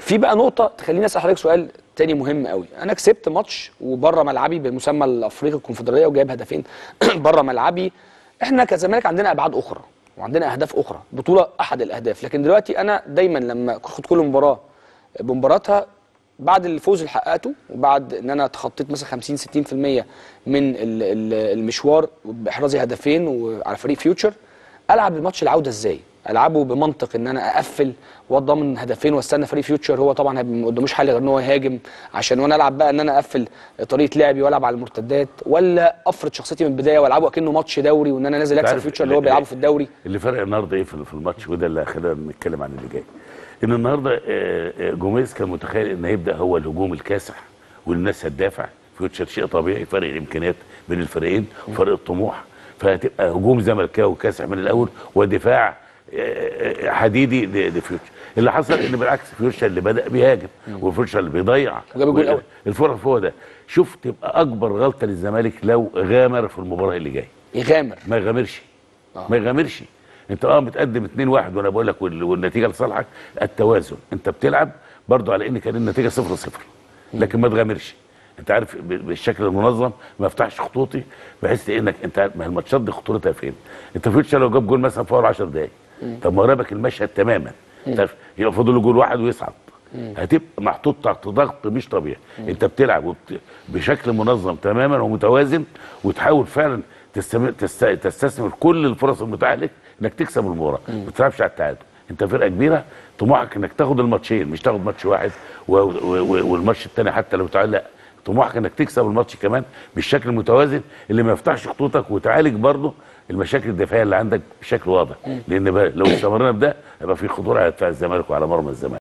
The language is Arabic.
في بقى نقطة تخليني أسأل حضرتك سؤال تاني مهم قوي. أنا كسبت ماتش وبره ملعبي بالمسمى الافريقي الكونفدرالية وجايب هدفين. بره ملعبي. إحنا كزمالك عندنا أبعاد أخرى وعندنا أهداف أخرى بطولة أحد الأهداف. لكن دلوقتي أنا دايما لما آخد كل مباراة بمباراتها بعد الفوز اللي حققته وبعد إن أنا تخطيت مثلا 50 60% من ال- ال- المشوار بإحرازي هدفين وعلى فريق فيوتشر ألعب الماتش العودة إزاي؟ ألعبه بمنطق إن أنا أقفل وأضمن هدفين وأستنى فريق فيوتشر هو طبعا ما قداموش حل غير إن هو يهاجم عشان وأنا ألعب بقى إن أنا أقفل طريقة لعبي وألعب على المرتدات ولا أفرض شخصيتي من البداية وألعبه كانه ماتش دوري وإن أنا نازل أكسب فيوتشر اللي هو بيلعبه في الدوري. اللي فرق النهارده إيه في الماتش؟ وده اللي خلانا نتكلم عن اللي جاي. إن النهارده آه، آه، جوميز كان متخيل إن هيبدأ هو الهجوم الكاسح والناس هتدافع. فيوتشر شيء طبيعي فرق الإمكانيات بين الفريقين وفرق الطموح. فهتبقى هجوم زملكاوي كاسح من الأول ودفاع حديدي لفيوتشر اللي حصل إن بالعكس فيوتشر اللي بدأ بيهاجم وفيوتشر اللي بيضيع. الفرق هو ده. شوف تبقى أكبر غلطة للزمالك لو غامر في المباراة اللي جاية. يغامر. ما يغامرش. آه. ما يغامرش. أنت آه متقدم 2 1 وأنا بقول لك وال- والنتيجة لصالحك التوازن. أنت بتلعب برضو على إن كان النتيجة 0 0 لكن ما تغامرش. أنت عارف بالشكل المنظم ما افتحش خطوطي بحيث إنك أنت ما الماتشات دي خطورتها فين. أنت فيوتشر لو جاب جول مثلا في اول 10 دقائق طب ما غلبك المشهد تماما. يبقى فاضل له جول واحد ويصعد. هتبقى محطوط تحت ضغط مش طبيعي. انت بتلعب وبت... بشكل منظم تماما ومتوازن وتحاول فعلا تستمر تست... تستثمر كل الفرص المتاحة لك إنك تكسب المباراة. ما تلعبش على التعادل. انت فرقة كبيرة طموحك إنك تاخد الماتشين مش تاخد ماتش واحد و... و... و... والماتش الثاني حتى لو تعادل لا. طموحك إنك تكسب الماتش كمان بالشكل المتوازن اللي ما يفتحش خطوطك وتعالج برضه المشاكل الدفاعية اللي عندك بشكل واضح. لأن لو استمرنا بده هيبقى في خطورة على دفاع الزمالك وعلى مرمى الزمالك.